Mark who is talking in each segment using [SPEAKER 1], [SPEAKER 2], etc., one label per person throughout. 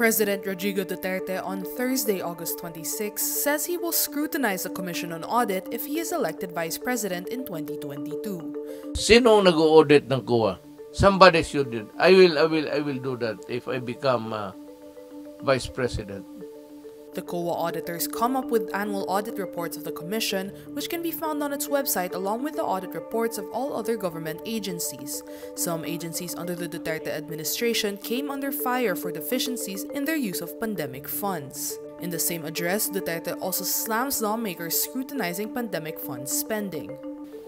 [SPEAKER 1] President Rodrigo Duterte on Thursday, August 26, says he will scrutinize the Commission on Audit if he is elected Vice President in 2022.
[SPEAKER 2] Sino nag-audit ng COA? Somebody should do. I will, I will, I will do that if I become uh, Vice President.
[SPEAKER 1] The COA auditors come up with annual audit reports of the Commission, which can be found on its website along with the audit reports of all other government agencies. Some agencies under the Duterte administration came under fire for deficiencies in their use of pandemic funds. In the same address, Duterte also slams lawmakers scrutinizing pandemic fund spending.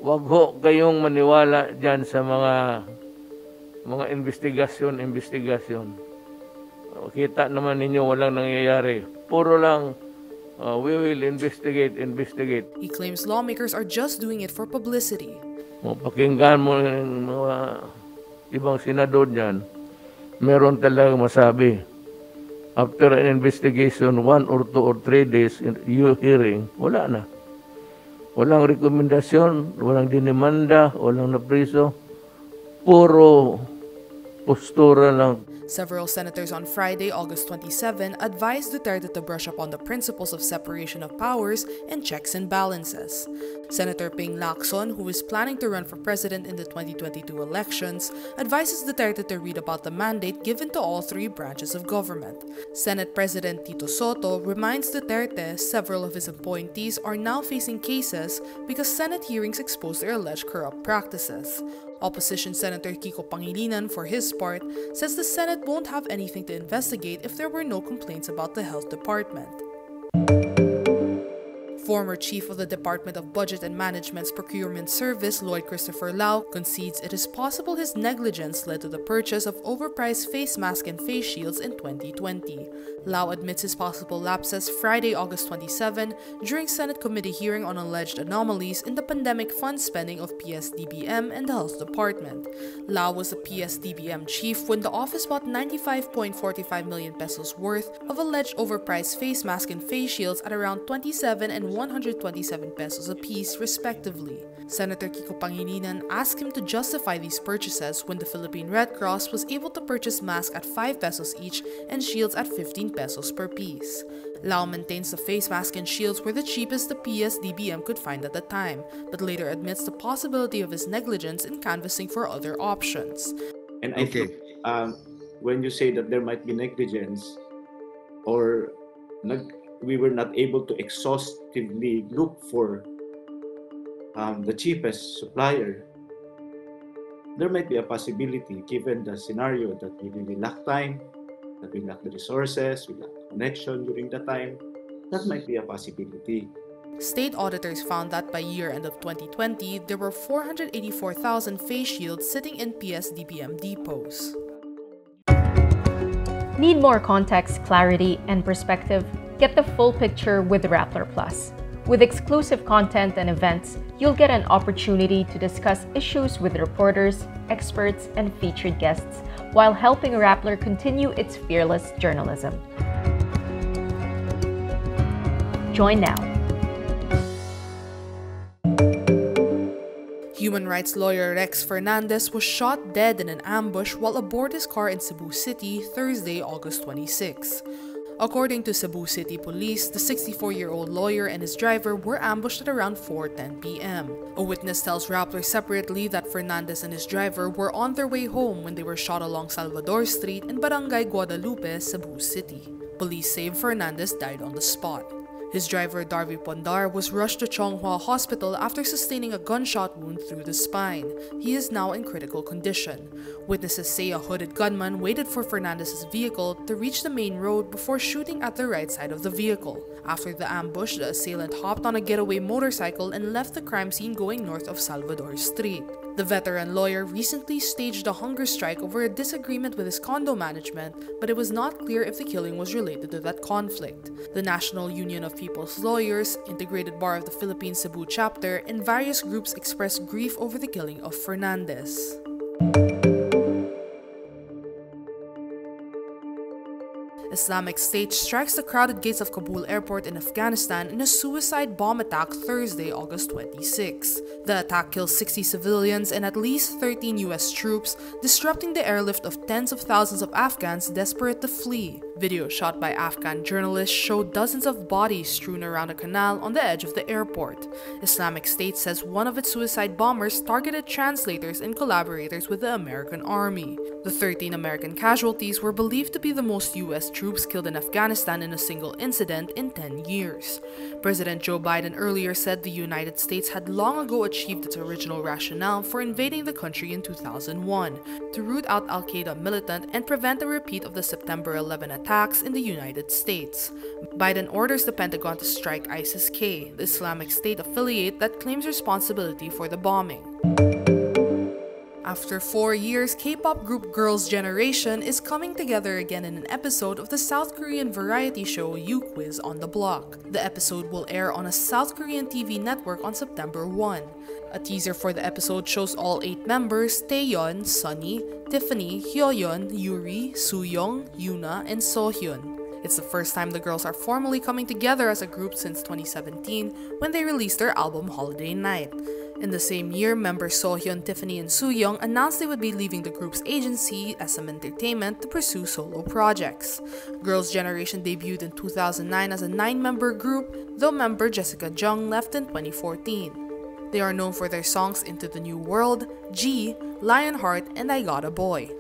[SPEAKER 2] Wag ho kayong maniwala dyan sa mga mga investigasyon, investigasyon. Kita naman ninyo walang nangyayari. Puro lang, uh, we will investigate, investigate.
[SPEAKER 1] He claims lawmakers are just doing it for publicity.
[SPEAKER 2] Pakinggan mo yung mga ibang senador dyan, meron talaga masabi. After an investigation, one or two or three days in your hearing, wala na. Walang rekomendasyon, walang dinimanda, walang napriso. Puro postura lang.
[SPEAKER 1] Several senators on Friday, August 27, advised Duterte to brush up on the principles of separation of powers and checks and balances. Senator Ping Lacson, who is planning to run for president in the 2022 elections, advises Duterte to read about the mandate given to all three branches of government. Senate President Tito Sotto reminds Duterte several of his appointees are now facing cases because Senate hearings expose their alleged corrupt practices. Opposition Senator Kiko Pangilinan, for his part, says the Senate won't have anything to investigate if there were no complaints about the health department. Former Chief of the Department of Budget and Management's Procurement Service, Lloyd Christopher Lao, concedes it is possible his negligence led to the purchase of overpriced face masks and face shields in 2020. Lao admits his possible lapses Friday, August 27, during Senate committee hearing on alleged anomalies in the pandemic fund spending of PSDBM and the Health Department. Lao was the PSDBM chief when the office bought 95.45 million pesos worth of alleged overpriced face masks and face shields at around 27 and 127 pesos apiece, respectively. Senator Kiko Pangilinan asked him to justify these purchases when the Philippine Red Cross was able to purchase masks at 5 pesos each and shields at 15 pesos per piece. Lao maintains the face mask and shields were the cheapest the PSDBM could find at the time, but later admits the possibility of his negligence in canvassing for other options.
[SPEAKER 3] And I
[SPEAKER 4] Okay.
[SPEAKER 3] think um, when you say that there might be negligence or nag, we were not able to exhaustively look for um, the cheapest supplier, there might be a possibility given the scenario that we really lack time, that we lack the resources, we lack connection during the time. That might be a possibility.
[SPEAKER 1] State auditors found that by year end of 2020, there were 484,000 face shields sitting in PSDBM depots.
[SPEAKER 5] Need more context, clarity, and perspective? Get the full picture with Rappler Plus. With exclusive content and events, you'll get an opportunity to discuss issues with reporters, experts, and featured guests while helping Rappler continue its fearless journalism. Join now.
[SPEAKER 1] Human rights lawyer Rex Fernandez was shot dead in an ambush while aboard his car in Cebu City Thursday, August 26. According to Cebu City Police, the 64-year-old lawyer and his driver were ambushed at around 4:10 p.m. A witness tells Rappler separately that Fernandez and his driver were on their way home when they were shot along Salvador Street in Barangay Guadalupe, Cebu City. Police say Fernandez died on the spot. His driver, Darby Pondar, was rushed to Chong Hua Hospital after sustaining a gunshot wound through the spine. He is now in critical condition. Witnesses say a hooded gunman waited for Fernandez's vehicle to reach the main road before shooting at the right side of the vehicle. After the ambush, the assailant hopped on a getaway motorcycle and left the crime scene going north of Salvador Street. The veteran lawyer recently staged a hunger strike over a disagreement with his condo management, but it was not clear if the killing was related to that conflict. The National Union of People's Lawyers, Integrated Bar of the Philippines Cebu chapter, and various groups expressed grief over the killing of Fernandez. Islamic State strikes the crowded gates of Kabul airport in Afghanistan in a suicide bomb attack Thursday, August 26. The attack kills 60 civilians and at least 13 US troops, disrupting the airlift of tens of thousands of Afghans desperate to flee. Videos shot by Afghan journalists showed dozens of bodies strewn around a canal on the edge of the airport. Islamic State says one of its suicide bombers targeted translators and collaborators with the American army. The 13 American casualties were believed to be the most US troops killed in Afghanistan in a single incident in 10 years. President Joe Biden earlier said the United States had long ago achieved its original rationale for invading the country in 2001 to root out Al Qaeda militant and prevent a repeat of the September 11 attacks in the United States. Biden orders the Pentagon to strike ISIS K, the Islamic State affiliate that claims responsibility for the bombing. After four years, K-pop group Girls' Generation is coming together again in an episode of the South Korean variety show You Quiz on the Block. The episode will air on a South Korean TV network on September 1. A teaser for the episode shows all eight members Taeyeon, Sunny, Tiffany, Hyoyeon, Yuri, Sooyoung, Yoona, and Seohyun. It's the first time the girls are formally coming together as a group since 2017 when they released their album Holiday Night. In the same year, members Seohyun, Tiffany, and Sooyoung announced they would be leaving the group's agency, SM Entertainment, to pursue solo projects. Girls' Generation debuted in 2009 as a nine-member group, though member Jessica Jung left in 2014. They are known for their songs Into the New World, Gee, Lionheart, and I Got a Boy.